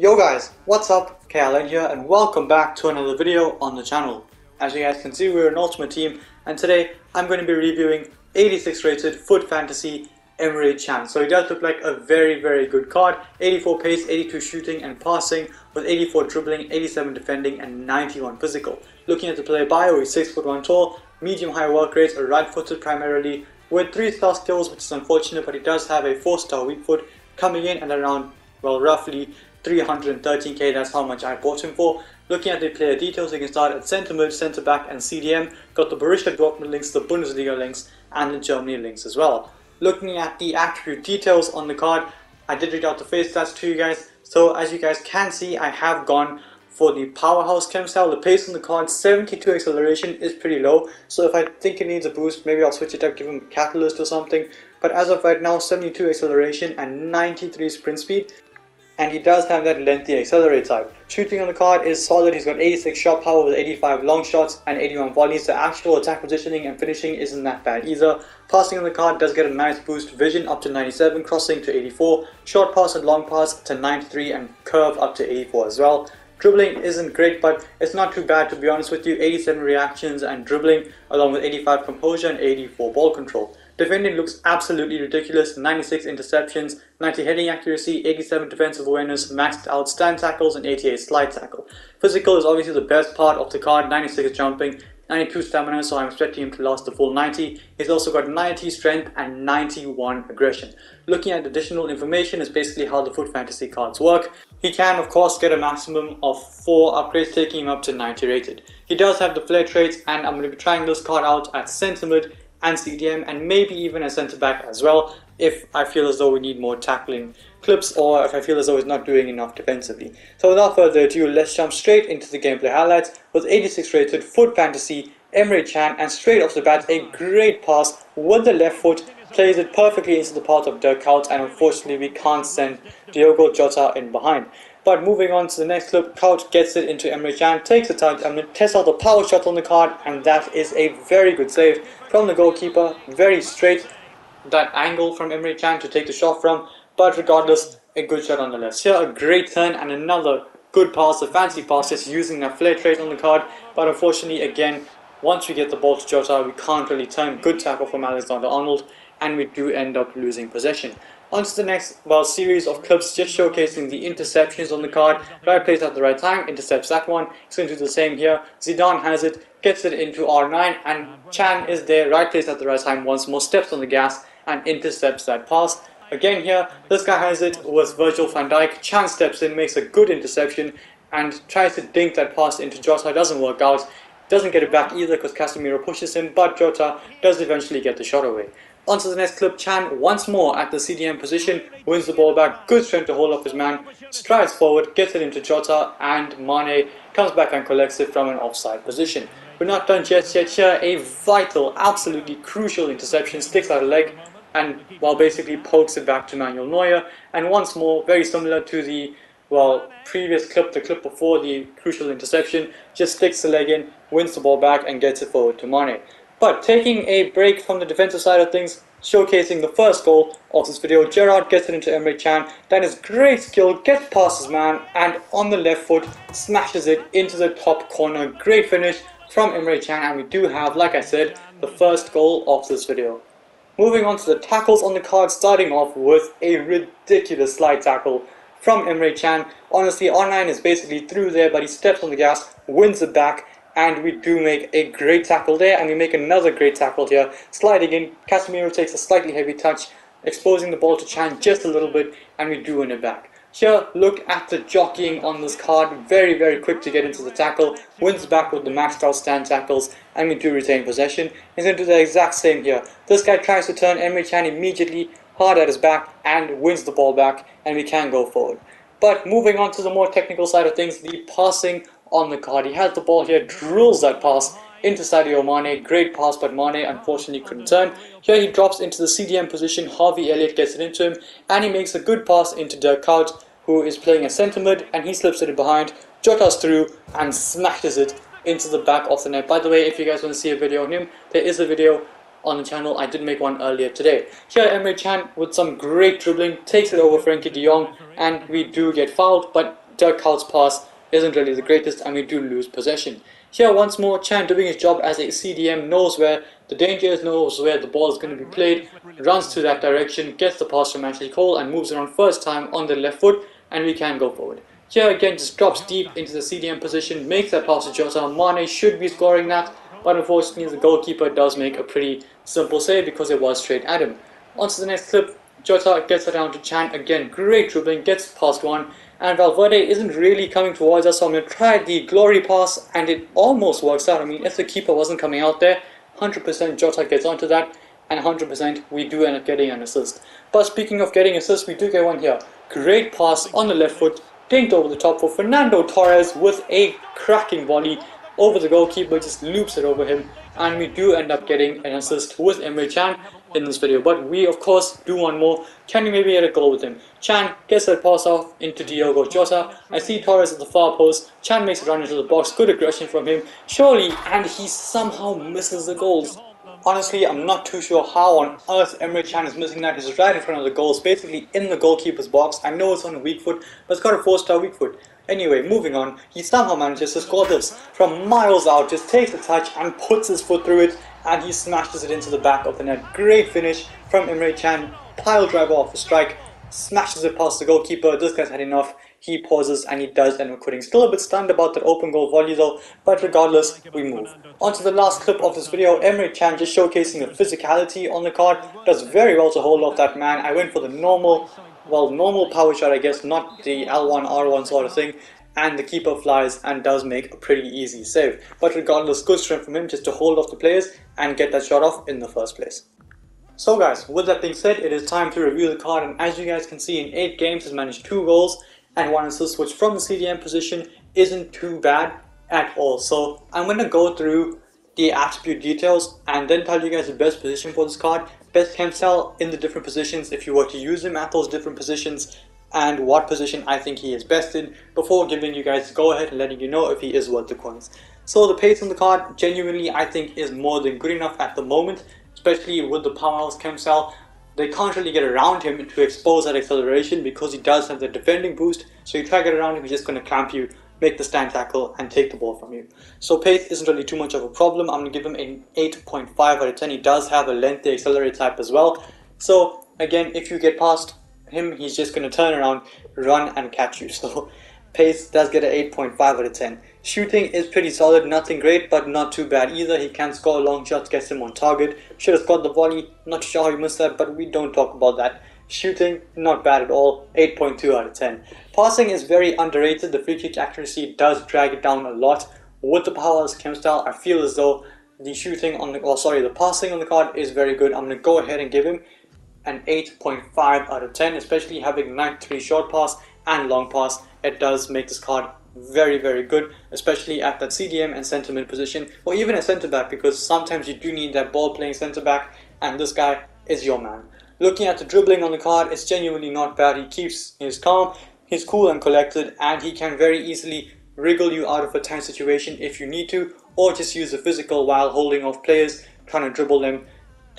Yo guys, what's up? KLN here and welcome back to another video on the channel. As you guys can see we're an Ultimate team and today I'm going to be reviewing 86 rated FUT Fantasy Emre Can. So he does look like a very very good card. 84 pace, 82 shooting and passing with 84 dribbling, 87 defending and 91 physical. Looking at the player bio, he's 6 foot 1 tall, medium high work rate, a right footed primarily with 3 star skills which is unfortunate but he does have a 4 star weak foot coming in at around well roughly 313k, that's how much I bought him for. Looking at the player details, you can start at centre mid, centre back and CDM. Got the Borussia Dortmund links, the Bundesliga links and the Germany links as well. Looking at the attribute details on the card, I did read out the face stats to you guys. So as you guys can see, I have gone for the powerhouse chem style. The pace on the card, 72 acceleration is pretty low. So if I think it needs a boost, maybe I'll switch it up, give him catalyst or something. But as of right now, 72 acceleration and 93 sprint speed and he does have that lengthy accelerate type. Shooting on the card is solid, he's got 86 shot power with 85 long shots and 81 volleys. The actual attack positioning and finishing isn't that bad either. Passing on the card does get a nice boost, vision up to 97, crossing to 84, short pass and long pass to 93 and curve up to 84 as well. Dribbling isn't great, but it's not too bad to be honest with you. 87 reactions and dribbling, along with 85 composure and 84 ball control. Defending looks absolutely ridiculous. 96 interceptions, 90 heading accuracy, 87 defensive awareness, maxed out stand tackles, and 88 slide tackle. Physical is obviously the best part of the card. 96 jumping, 92 stamina, so I'm expecting him to last the full 90. He's also got 90 strength and 91 aggression. Looking at additional information is basically how the FUT Fantasy cards work. He can of course get a maximum of 4 upgrades taking him up to 90 rated. He does have the flair traits and I'm going to be trying this card out at centre mid and CDM and maybe even a centre back as well if I feel as though we need more tackling clips or if I feel as though he's not doing enough defensively. So without further ado, let's jump straight into the gameplay highlights with 86 rated FUT Fantasy Emre Can and straight off the bat a great pass with the left foot plays it perfectly into the path of Dirk and unfortunately we can't send Diogo Jota in behind. But moving on to the next clip, Kuyt gets it into Emre Can, takes the touch, and tests out the power shot on the card, and that is a very good save from the goalkeeper. Very straight, that angle from Emre Can to take the shot from, but regardless, a good shot nonetheless. Here, a great turn and another good pass, a fancy pass, just using that flair trait on the card, but unfortunately, again, once we get the ball to Jota, we can't really turn. Good tackle from Alexander Arnold, and we do end up losing possession. On to the next well series of clips just showcasing the interceptions on the card. Right place at the right time, intercepts that one. He's going to do the same here. Zidane has it, gets it into R9 and Can is there, right place at the right time once more, steps on the gas and intercepts that pass. Again here, this guy has it with Virgil van Dijk. Can steps in, makes a good interception and tries to dink that pass into Jota. Doesn't work out. Doesn't get it back either because Casemiro pushes him, but Jota does eventually get the shot away. On to the next clip, Can once more at the CDM position, wins the ball back, good strength to hold up his man, strides forward, gets it into Jota, and Mane comes back and collects it from an offside position. We're not done just yet here, a vital, absolutely crucial interception, sticks out a leg, and well basically pokes it back to Manuel Neuer, and once more, very similar to the well, previous clip, the clip before the crucial interception, just sticks the leg in, wins the ball back and gets it forward to Mane. But taking a break from the defensive side of things, showcasing the first goal of this video, Gerard gets it into Emre Can, that is great skill, gets past his man, and on the left foot, smashes it into the top corner. Great finish from Emre Can, and we do have, like I said, the first goal of this video. Moving on to the tackles on the card, starting off with a ridiculous slide tackle from Emre Can. Honestly, R9 is basically through there, but he steps on the gas, wins it back, and we do make a great tackle there and we make another great tackle here. Sliding in Casemiro takes a slightly heavy touch exposing the ball to Can just a little bit and we do win it back. Here look at the jockeying on this card. Very very quick to get into the tackle wins back with the maxed out stand tackles and we do retain possession. He's going to do the exact same here. This guy tries to turn Emre Can immediately hard at his back and wins the ball back and we can go forward. But moving on to the more technical side of things the passing on the card. He has the ball here, drills that pass into Sadio Mane. Great pass, but Mane unfortunately couldn't turn. Here he drops into the CDM position. Harvey Elliott gets it into him, and he makes a good pass into Dirk Kuyt, who is playing a centre mid, and he slips it in behind. Jota's through and smashes it into the back of the net. By the way, if you guys want to see a video on him, there is a video on the channel. I did make one earlier today. Here Emre Can with some great dribbling takes it over Frenkie de Jong and we do get fouled but Dirk Kuyt's pass isn't really the greatest and we do lose possession. Here once more, Can doing his job as a CDM knows where the danger is, knows where the ball is going to be played, runs to that direction, gets the pass from Ashley Cole and moves around first time on the left foot and we can go forward. Here again just drops deep into the CDM position, makes that pass to Jota. Mane should be scoring that, but unfortunately the goalkeeper does make a pretty simple save because it was straight at him. On to the next clip, Jota gets down to Can again, great dribbling, gets past one, and Valverde isn't really coming towards us, so I'm going to try the glory pass, and it almost works out. I mean, if the keeper wasn't coming out there, 100% Jota gets onto that, and 100% we do end up getting an assist. But speaking of getting assists, we do get one here. Great pass on the left foot, dinked over the top for Fernando Torres with a cracking volley over the goalkeeper, just loops it over him, and we do end up getting an assist with Emre Can in this video. But we, of course, do one more. Can we maybe get a goal with him? Can gets that pass off into Diogo Jota. I see Torres at the far post. Can makes it run into the box. Good aggression from him. Surely, and he somehow misses the goals. Honestly, I'm not too sure how on earth Emre Can is missing that. He's right in front of the goals, basically in the goalkeeper's box. I know it's on a weak foot, but it's got a 4-star weak foot. Anyway, moving on, he somehow manages to score this from miles out, just takes the touch and puts his foot through it and he smashes it into the back of the net. Great finish from Emre Can, pile driver off the strike, smashes it past the goalkeeper, this guy's had enough, he pauses and he does end up quitting. Still a bit stunned about that open goal volley though, but regardless, we move. On to the last clip of this video, Emre Can just showcasing the physicality on the card, does very well to hold off that man. I went for the normal, well normal power shot I guess, not the L1, R1 sort of thing, and the keeper flies and does make a pretty easy save. But regardless, good strength from him just to hold off the players and get that shot off in the first place. So guys, with that being said, it is time to review the card and as you guys can see in 8 games has managed 2 goals and 1 assist which from the CDM position isn't too bad at all. So I'm going to go through the attribute details and then tell you guys the best position for this card, best chem cell in the different positions if you were to use him at those different positions and what position I think he is best in before giving you guys go ahead and letting you know if he is worth the coins. So the pace on the card genuinely I think is more than good enough at the moment, especially with the powerhouse cell. They can't really get around him to expose that acceleration because he does have the defending boost. So you try to get around him, he's just going to clamp you, make the stand tackle and take the ball from you. So pace isn't really too much of a problem. I'm going to give him an 8.5 out of 10. He does have a lengthy accelerate type as well. So again, if you get past him, he's just going to turn around, run and catch you. So pace does get an 8.5 out of 10. Shooting is pretty solid, nothing great, but not too bad either. He can score long shots, gets him on target. Should have scored the volley, not sure how he missed that, but we don't talk about that. Shooting, not bad at all, 8.2 out of 10. Passing is very underrated, the free kick accuracy does drag it down a lot. With the powerhouse chem style, I feel as though the shooting on the, oh sorry, the passing on the card is very good. I'm going to go ahead and give him an 8.5 out of 10, especially having 93 short pass and long pass. It does make this card very, very good, especially at that CDM and centre mid position, or even a centre back, because sometimes you do need that ball playing centre back, and this guy is your man. Looking at the dribbling on the card, it's genuinely not bad. He keeps his calm, he's cool and collected, and he can very easily wriggle you out of a tight situation if you need to, or just use the physical while holding off players, trying to dribble them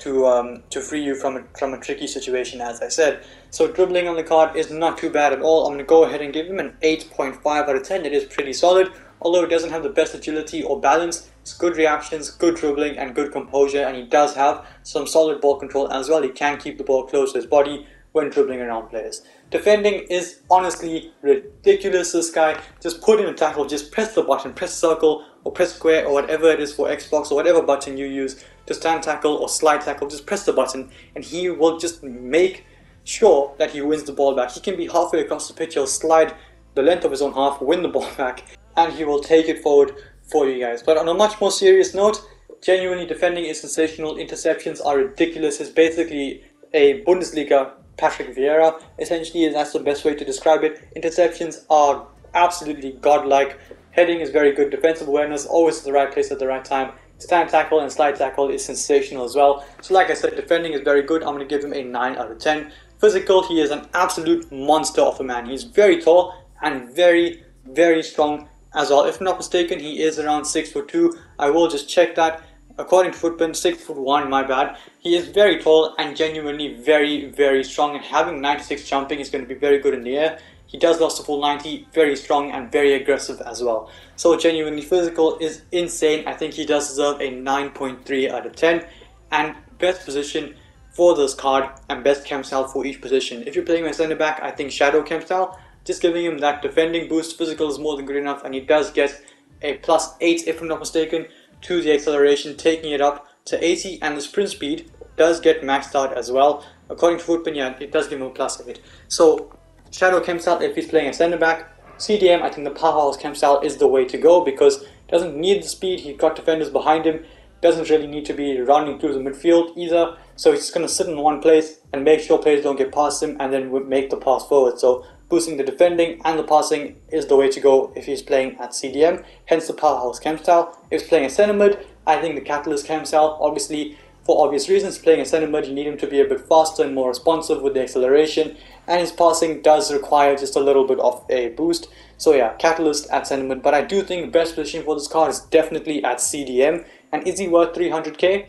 to um, to free you from a, from a tricky situation as I said. So dribbling on the card is not too bad at all. I'm going to go ahead and give him an 8.5 out of 10. It is pretty solid. Although it doesn't have the best agility or balance, it's good reactions, good dribbling and good composure and he does have some solid ball control as well. He can keep the ball close to his body when dribbling around players. Defending is honestly ridiculous this guy. Just put in a tackle, just press the button, press circle or press square or whatever it is for Xbox or whatever button you use to stand tackle or slide tackle, just press the button and he will just make sure that he wins the ball back. He can be halfway across the pitch, he'll slide the length of his own half, win the ball back, and he will take it forward for you guys. But on a much more serious note, genuinely defending is sensational. Interceptions are ridiculous. It's basically a Bundesliga Patrick Vieira. Essentially, that's the best way to describe it. Interceptions are absolutely godlike. Heading is very good. Defensive awareness, always at the right place at the right time. Stand tackle and slide tackle is sensational as well. So like I said, defending is very good. I'm going to give him a 9 out of 10. Physical, he is an absolute monster of a man. He's very tall and very, very strong as well. If not mistaken, he is around 6 foot 2. I will just check that. According to Futbin, 6 foot 1, my bad. He is very tall and genuinely very, very strong. And having 96 jumping is going to be very good in the air. He does last a full 90, very strong and very aggressive as well. So genuinely physical is insane. I think he does deserve a 9.3 out of 10. And best position for this card and best chem style for each position. If you're playing a centre back, I think shadow chem style, just giving him that defending boost, physical is more than good enough, and he does get a plus 8 if I'm not mistaken to the acceleration, taking it up to 80, and the sprint speed does get maxed out as well. According to Futbin, yeah, it does give him a plus 8. So Shadow chem style if he's playing a centre back. CDM, I think the powerhouse chem style is the way to go because doesn't need the speed. He's got defenders behind him. Doesn't really need to be running through the midfield either. So he's just going to sit in one place and make sure players don't get past him and then make the pass forward. So boosting the defending and the passing is the way to go if he's playing at CDM. Hence the powerhouse chem style. If he's playing a centre mid, I think the catalyst chem style. Obviously, for obvious reasons, playing a centre mid, you need him to be a bit faster and more responsive with the acceleration and his passing does require just a little bit of a boost. So yeah, Catalyst at centre mid, but I do think the best position for this card is definitely at CDM. And is he worth 300k?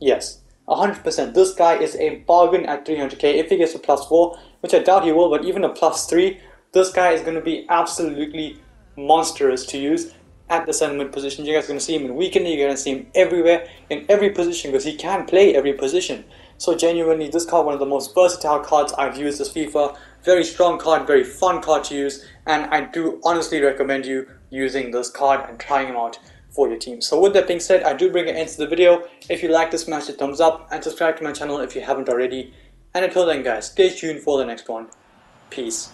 Yes, 100%. This guy is a bargain at 300k if he gets a plus 4, which I doubt he will, but even a plus 3, this guy is going to be absolutely monstrous to use at the centre mid position. You guys are going to see him in weekend, you're going to see him everywhere, in every position, because he can play every position. So genuinely, this card one of the most versatile cards I've used this FIFA. Very strong card, very fun card to use, and I do honestly recommend you using this card and trying him out for your team. So with that being said, I do bring an end to the video. If you like this, smash the thumbs up and subscribe to my channel if you haven't already. And until then guys, stay tuned for the next one. Peace.